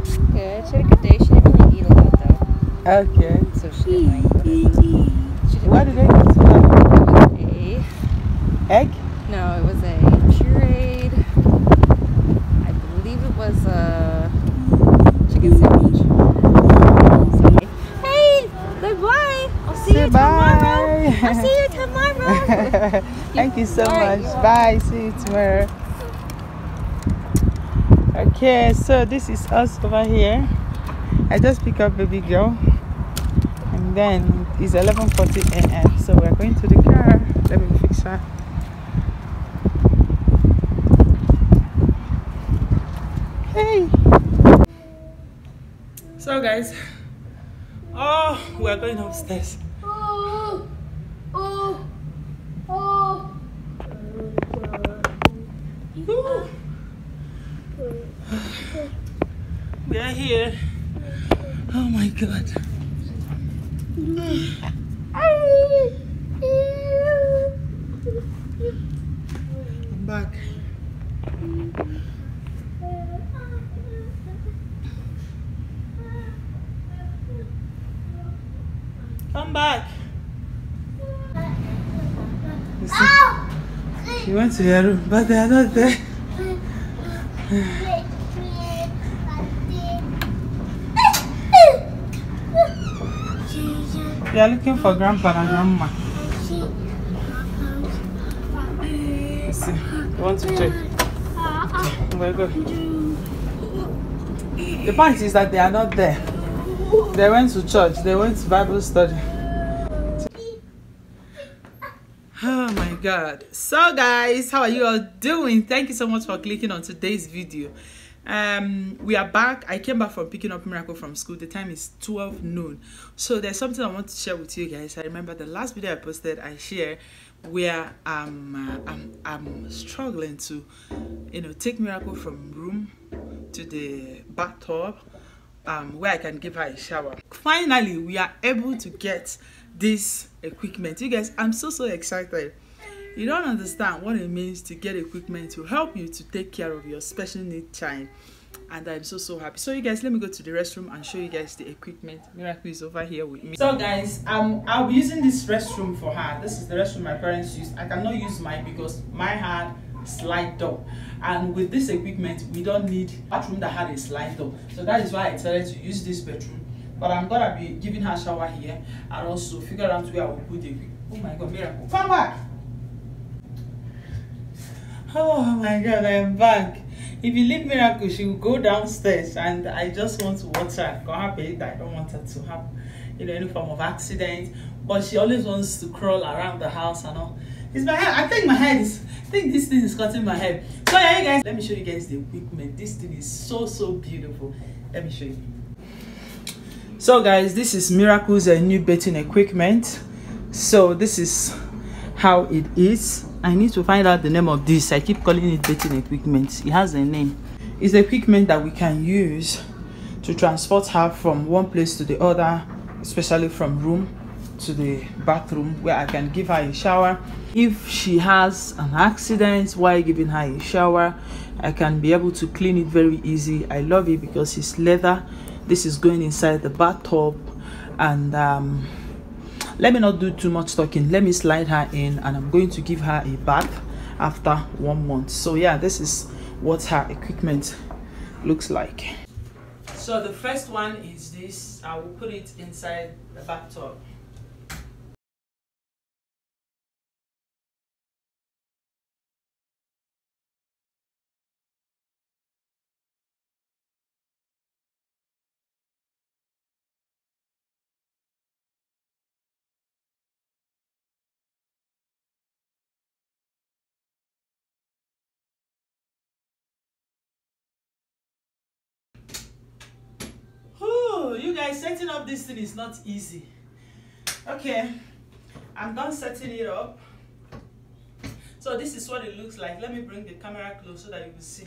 Good. She had a good day. She didn't really eat a lot though, Okay. so she didn't like. It? She didn't What did they get it was Egg? a no. It was a pureed. I believe it was a chicken sandwich. So- Hey, goodbye. I'll see Say you tomorrow. I'll see you tomorrow. Thank you so right, much. Bye. See you tomorrow. Okay, so this is us over here. I just pick up baby girl, and then it's 11:40 a.m. So we're going to the car. Let me fix her. Hey. So guys, oh, we're going upstairs. Woo. We are here. Oh my god. I'm back. Come back. You went to her room, but they are not there. They are looking for grandpa and grandma. You see, you want to check? Very good. The point is that they are not there. They went to church, they went to Bible study. Oh my god. So guys, how are you all doing? Thank you so much for clicking on today's video. Um we are back. I came back from picking up Miracle from school. The time is 12 noon. So there's something I want to share with you guys. I remember the last video I posted I share where um, uh, I'm I'm struggling to you know take Miracle from room to the bathtub um, where I can give her a shower. Finally, we are able to get this equipment. You guys, I'm so so excited. You don't understand what it means to get equipment to help you to take care of your special need child. And I'm so so happy. So you guys, let me go to the restroom and show you guys the equipment. Miracle is over here with me. So guys, um, I'll be using this restroom for her. This is the restroom my parents use. I cannot use mine because my had slide door and with this equipment we don't need bathroom that had a slide door so that is why i decided to use this bedroom but i'm gonna be giving her shower here and also figure out where i will put the oh my god miracle come back oh my god i am back. If you leave miracle she will go downstairs and i just want to watch her. Go happy i don't want her to have you know any form of accident. But she always wants to crawl around the house and all. It's my head i think my head is i think this thing is cutting my head. So yeah guys let me show you guys the equipment. This thing is so so beautiful. Let me show you. So guys this is miracle's uh, new bathing equipment. So this is how it is i need to find out the name of this i keep calling it bathing equipment it has a name it's equipment that we can use to transport her from one place to the other especially from room to the bathroom where I can give her a shower. If she has an accident while giving her a shower, I can be able to clean it very easy. I love it because it's leather. This is going inside the bathtub and um, let me not do too much talking. Let me slide her in and I'm going to give her a bath after one month. So yeah, this is what her equipment looks like. So the first one is this. I will put it inside the bathtub. You guys setting up this thing is not easy. Okay, I'm done setting it up. So this is what it looks like. Let me bring the camera close so that you can see.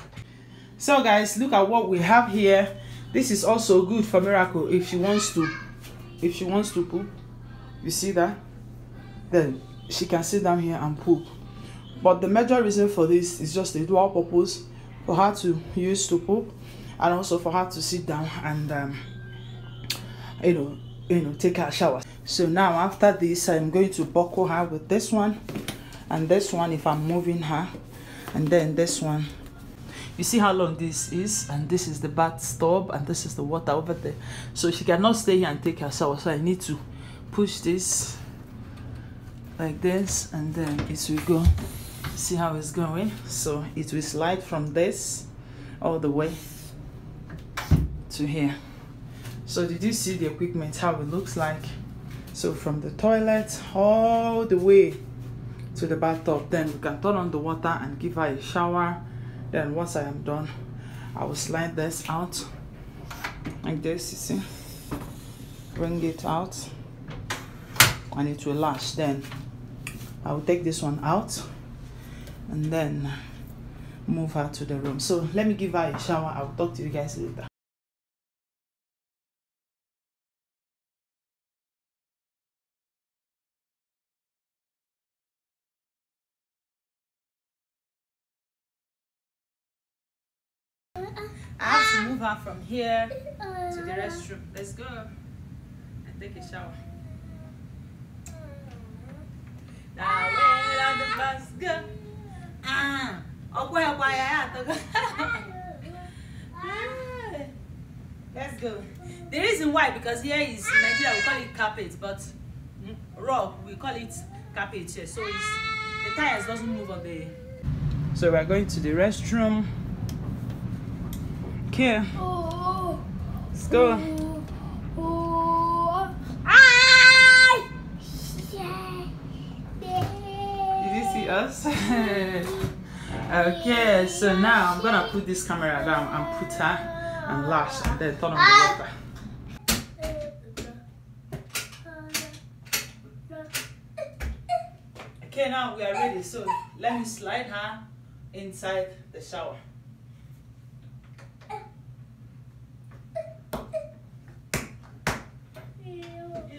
So guys, look at what we have here. This is also good for Miracle if she wants to, if she wants to poop. You see that? Then she can sit down here and poop. But the major reason for this is just a dual purpose for her to use to poop and also for her to sit down and um, you know you know take her shower. So now after this i'm going to buckle her with this one and this one if i'm moving her. And then this one. You see how long this is? And this is the bathtub and this is the water over there. So she cannot stay here and take her shower. So i need to push this like this and then it will go. See how it's going? So it will slide from this all the way to here so did you see the equipment how it looks like? So from the toilet all the way to the bathtub then we can turn on the water and give her a shower. Then once i am done i will slide this out like this you see. Bring it out and it will lash. Then i will take this one out and then move her to the room. So let me give her a shower. I'll talk to you guys later move her from here to the restroom. Let's go and take a shower. Now where the bus go? Ah, ọkọ ẹ pa yàrá àtọkọ. Let's go. The reason why because here is Nigeria we call it carpet but rug we call it carpet here so it's the tires doesn't move on the. So we are going to the restroom. Okay, let's go. Did you see us? okay, so now I'm gonna put this camera down and put her and lash and then turn on the ah! water. Okay, now we are ready. So let me slide her inside the shower.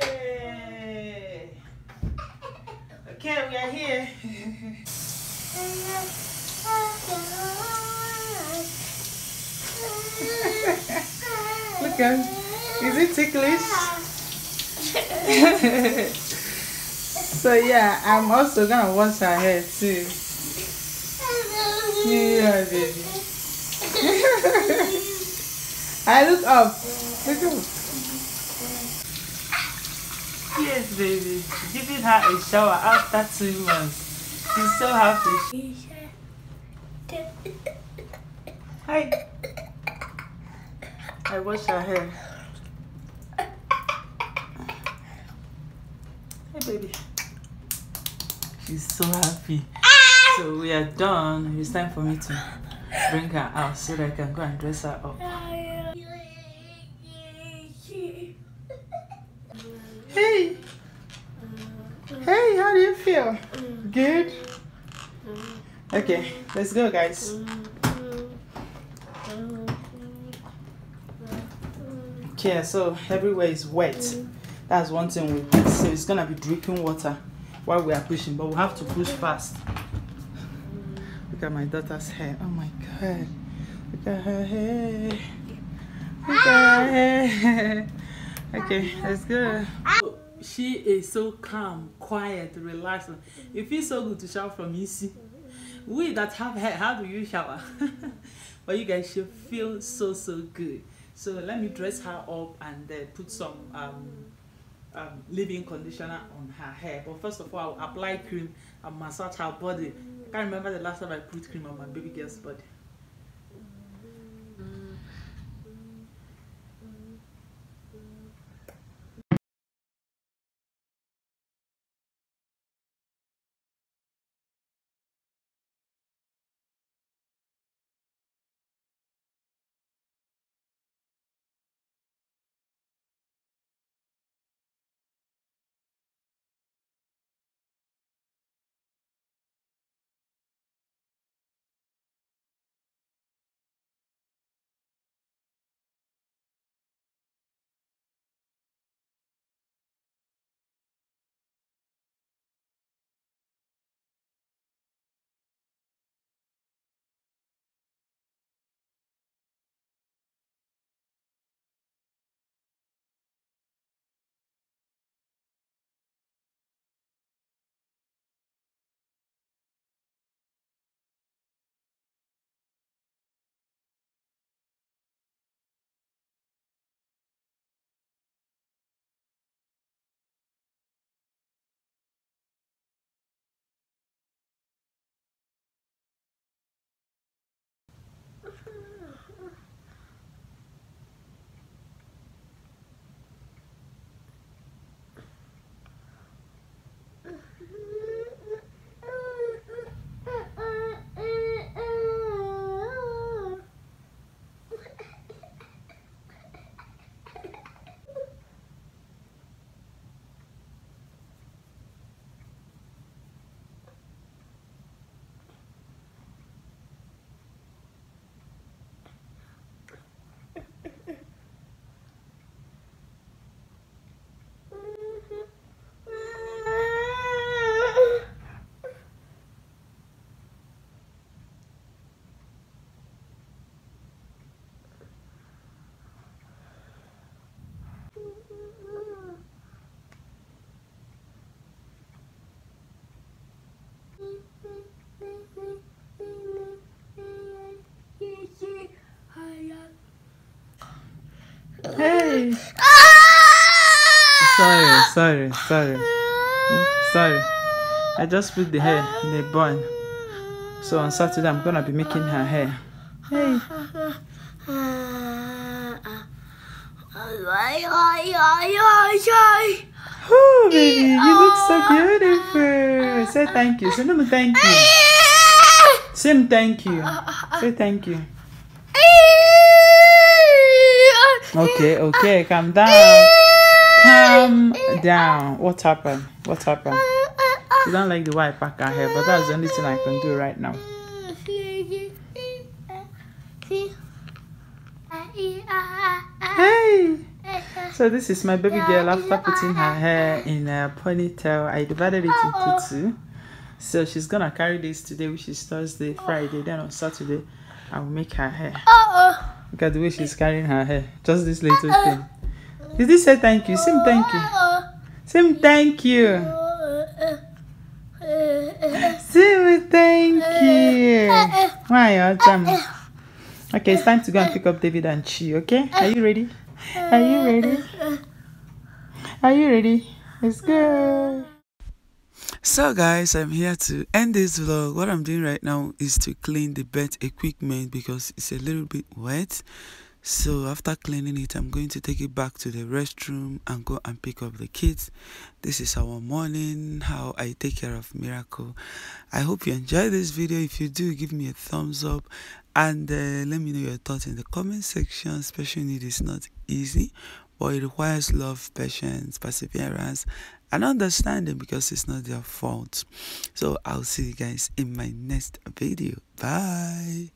Yay! Okay, we are here. At Is it ticklish? so yeah, I'm also gonna wash her hair too. Yeah, baby. I look up. Look up. Yes, baby. Giving her a shower after two months. She's so happy. Hi. I wash her hair. Hey, baby. She's so happy. Ah! So we are done. It's time for me to bring her out so that I can go and dress her up. Hey. Hey, how do you feel? Good? Okay, let's go, guys. Okay, so everywhere is wet. That's one thing we did. So it's gonna be dripping water while we are pushing, but we have to push fast. Look at my daughter's hair. Oh my god. Look at her hair. Look at her hair. Okay, let's go. She is so calm, quiet, relaxed. It feels so good to shower from Isi. We that have hair, how do you shower? but you guys should feel so so good. So let me dress her up and uh, put some um, um, leave-in conditioner on her hair. But first of all, I'll apply cream and massage her body. I can't remember the last time I put cream on my baby girl's body. Sorry, ah! sorry, sorry, sorry. I just put the hair in a bun. So on Saturday, I'm gonna be making her hair. Hey. Oh, baby, you look so beautiful. Say thank you. Say no, thank you. Say thank you. Say thank you. Okay, okay, calm down. Calm down. What happened? What happened? You don't like the way I pack her hair, but that's the only thing I can do right now. Hey! So this is my baby girl after putting her hair in a ponytail. I divided it into two. So she's gonna carry this today, which is Thursday, Friday. Then on Saturday, I will make her hair. Look at the way she's carrying her hair. Just this little uh-uh. thing. Did he say thank you? Say thank you. Uh-uh. Say thank you. Uh-uh. Say thank you. Are you Okay, it's time to go and pick up David and Chi, okay? Are you ready? Are you ready? Are you ready? Let's go. So guys, I'm here to end this vlog. What I'm doing right now is to clean the bed equipment because it's a little bit wet. So after cleaning it, I'm going to take it back to the restroom and go and pick up the kids. This is our morning, how I take care of Miracle. I hope you enjoy this video. If you do, give me a thumbs up and uh, let me know your thoughts in the comment section. Special need is not easy, but it requires love, patience, perseverance, and understanding because it's not their fault. So I'll see you guys in my next video. Bye.